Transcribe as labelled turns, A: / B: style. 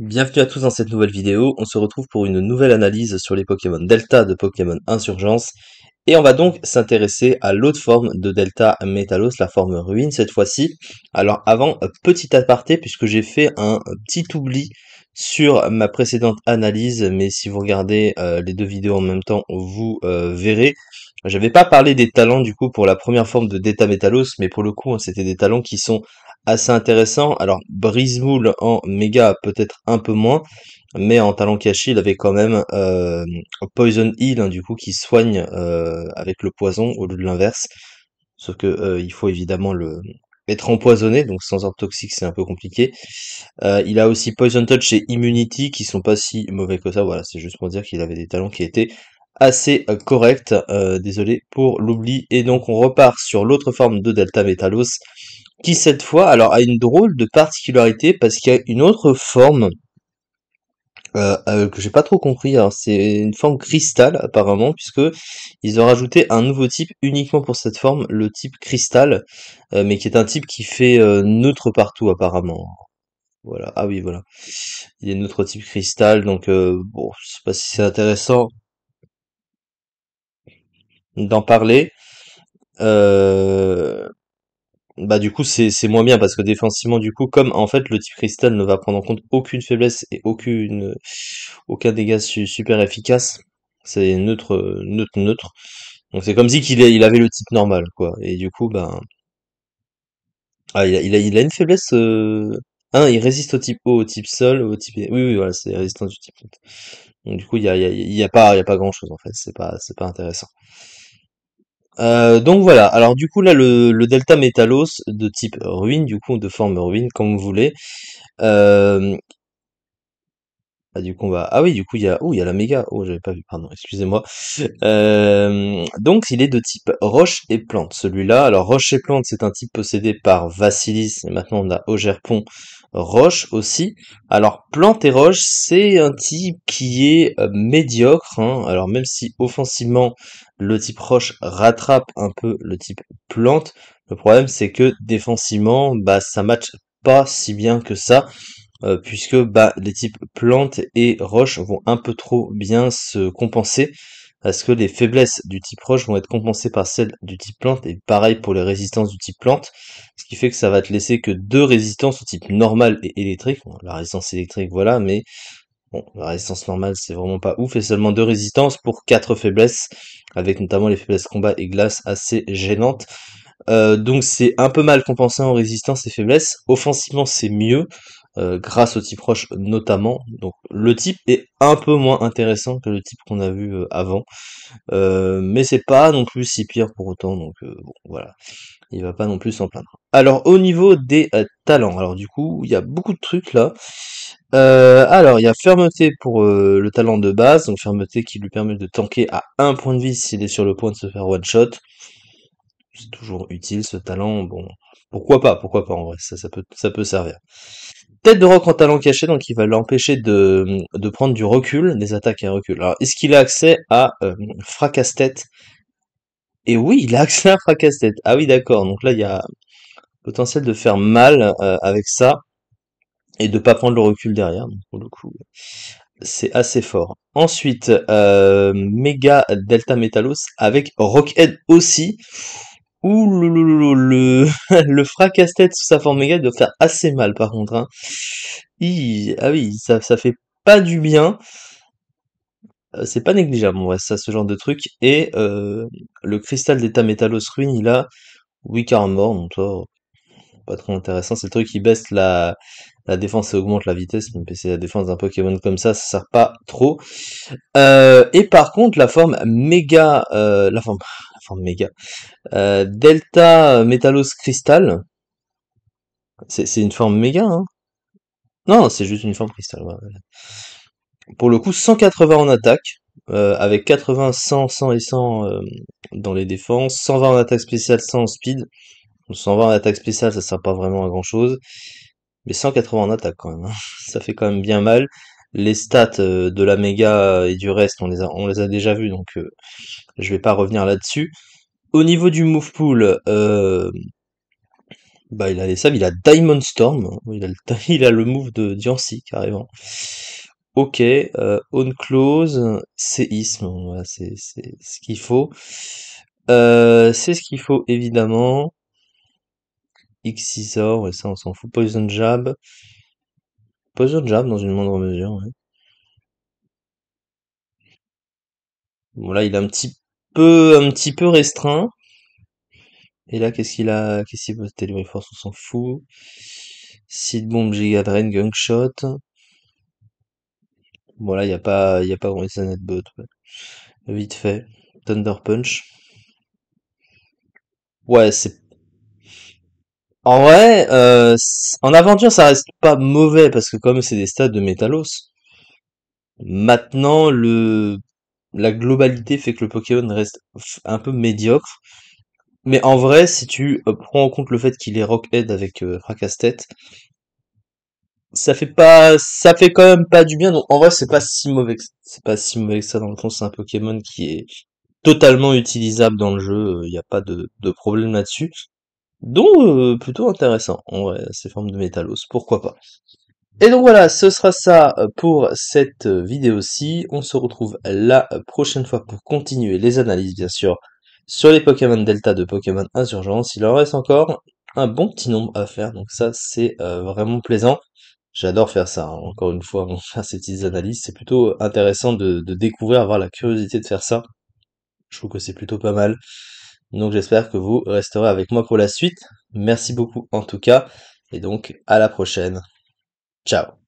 A: Bienvenue à tous dans cette nouvelle vidéo, on se retrouve pour une nouvelle analyse sur les Pokémon Delta de Pokémon Insurgence et on va donc s'intéresser à l'autre forme de Delta Metalos, la forme ruine cette fois-ci. Alors avant, petit aparté puisque j'ai fait un petit oubli sur ma précédente analyse, mais si vous regardez euh, les deux vidéos en même temps, vous euh, verrez. J'avais pas parlé des talents du coup pour la première forme de Delta Metalos, mais pour le coup hein, c'était des talents qui sont assez intéressant. Alors, Brismoul en méga, peut-être un peu moins, mais en talent caché, il avait quand même euh, Poison Heal, hein, du coup, qui soigne euh, avec le poison au lieu de l'inverse. Sauf que euh, il faut évidemment le être empoisonné, donc sans ordre toxique, c'est un peu compliqué. il a aussi Poison Touch et Immunity, qui sont pas si mauvais que ça. Voilà, c'est juste pour dire qu'il avait des talents qui étaient assez corrects. désolé pour l'oubli. Et donc, on repart sur l'autre forme de Delta Metalos qui cette fois alors a une drôle de particularité parce qu'il y a une autre forme euh, euh, que j'ai pas trop compris. Alors c'est une forme cristal apparemment puisque ils ont rajouté un nouveau type uniquement pour cette forme, le type cristal, euh, mais qui est un type qui fait neutre partout apparemment. Voilà. Ah oui voilà. Il est neutre type cristal donc bon je sais pas si c'est intéressant d'en parler. Euh, bah du coup c'est moins bien parce que défensivement du coup comme en fait le type cristal ne va prendre en compte aucune faiblesse et aucune aucun dégât super efficace, c'est neutre neutre neutre. Donc c'est comme si qu'il il avait le type normal quoi et du coup ben ah il a il a, une faiblesse euh... il résiste au type eau, au type sol, au type oui oui voilà, c'est résistant du type donc du coup il y a y a, y a pas il y a pas grand-chose en fait, c'est pas c'est pas intéressant. Euh, donc voilà, alors du coup là le, Delta Metalos de type ruine, du coup de forme ruine comme vous voulez. Euh, ah, du coup on va. Ah oui du coup il y a. Oh il y a la méga. Oh j'avais pas vu, pardon, excusez-moi. Euh, donc il est de type roche et plante celui-là. Alors roche et plante c'est un type possédé par Vassilis et maintenant on a Augerpon roche aussi. Alors plante et roche, c'est un type qui est euh, médiocre. Hein. Alors même si offensivement le type roche rattrape un peu le type plante, le problème c'est que défensivement, bah ça match pas si bien que ça. Euh, puisque bah, les types plante et roche vont un peu trop bien se compenser parce que les faiblesses du type roche vont être compensées par celles du type plante, et pareil pour les résistances du type plante, ce qui fait que ça va te laisser que deux résistances au type normal et électrique. la résistance électrique, voilà, mais bon, la résistance normale, c'est vraiment pas ouf, et seulement deux résistances pour quatre faiblesses, avec notamment les faiblesses combat et glace assez gênantes. Euh, donc c'est un peu mal compensé en résistance et faiblesses. Offensivement, c'est mieux. Euh, grâce au type roche notamment. Donc le type est un peu moins intéressant que le type qu'on a vu euh, avant, euh, mais c'est pas non plus si pire pour autant. Donc bon, voilà, il va pas non plus s'en plaindre. Alors au niveau des talents, alors du coup il y a beaucoup de trucs là. alors il y a fermeté pour le talent de base, donc fermeté qui lui permet de tanker à un point de vie s'il est sur le point de se faire one shot. C'est toujours utile ce talent. Bon, pourquoi pas, pourquoi pas en vrai, ça, ça peut, ça peut servir. Tête de roc en talent caché, donc il va l'empêcher de, prendre du recul, des attaques et recul. Alors, est-ce qu'il a accès à euh, fracasse-tête Et oui, il a accès à fracasse-tête. Ah oui, d'accord. Donc là, il y a potentiel de faire mal euh, avec ça et de pas prendre le recul derrière. Donc pour le coup, c'est assez fort. Ensuite, euh, Mega Delta Metalos avec Rockhead aussi. Ouh, le, le, le fracasse-tête sous sa forme méga doit faire assez mal par contre. Hein. ah oui, ça, ça fait pas du bien. Euh, c'est pas négligeable, ouais, ça, ce genre de truc. Et euh, le cristal d'état métallos ruine, il a Weak Armor, donc toi, pas trop intéressant. C'est le truc qui baisse la, la défense et augmente la vitesse, mais c'est la défense d'un Pokémon comme ça, ça sert pas trop. Euh, et par contre, la forme méga, la forme, méga. Euh, Delta Metalos Crystal. C'est une forme méga, hein Non, c'est juste une forme cristal. Pour le coup, 180 en attaque, euh, avec 80, 100, 100 et 100 euh, dans les défenses, 120 en attaque spéciale, 100 en speed. 120 en attaque spéciale, ça sert pas vraiment à grand chose. Mais 180 en attaque quand même, hein. ça fait quand même bien mal. Les stats de la méga et du reste, on les a, on les a déjà vus, donc je vais pas revenir là-dessus. Au niveau du move pool, euh, Bah, il a les sables, il a Diamond Storm, il a le, il a le move de Diancie, carrément. Ok, euh, On Close, séisme, voilà, c'est ce qu'il faut. Euh, c'est ce qu'il faut, évidemment. Xizor, ouais, ça on s'en fout. Poison Jab. Jab dans une moindre mesure, ouais. Bon, là, il est un petit peu, un petit peu restreint. Et là, qu'est-ce qu'il a, qu'est-ce qu'il peut Téléforce, on s'en fout. Seed Bomb, Giga Drain, Gungshot. Bon, là, il n'y a pas, y a pas grand Bot, ouais. Vite fait. Thunder Punch. Ouais, c'est En vrai, euh, en aventure, ça reste pas mauvais parce que comme c'est des stades de Métalos, maintenant le la globalité fait que le Pokémon reste un peu médiocre. Mais en vrai, si tu euh, prends en compte le fait qu'il est Rockhead avec euh, Fracas-Tête, ça fait pas, ça fait quand même pas du bien. Donc en vrai, c'est pas si mauvais, que- c'est pas si mauvais que ça dans le fond. C'est un Pokémon qui est totalement utilisable dans le jeu. Il n'y a pas de problème là-dessus. Donc euh, plutôt intéressant en ces formes de Métalos. Pourquoi pas? Et donc voilà, ce sera ça euh, pour cette euh, vidéo-ci. On se retrouve la prochaine fois pour continuer les analyses, bien sûr, sur les Pokémon Delta de Pokémon Insurgence. Il en reste encore un bon petit nombre à faire, donc ça, c'est vraiment plaisant. J'adore faire ça, hein. encore une fois, faire ces petites analyses. C'est plutôt intéressant de, de découvrir, avoir la curiosité de faire ça. Je trouve que c'est plutôt pas mal. Donc j'espère que vous resterez avec moi pour la suite. Merci beaucoup en tout cas, et donc à la prochaine. Ciao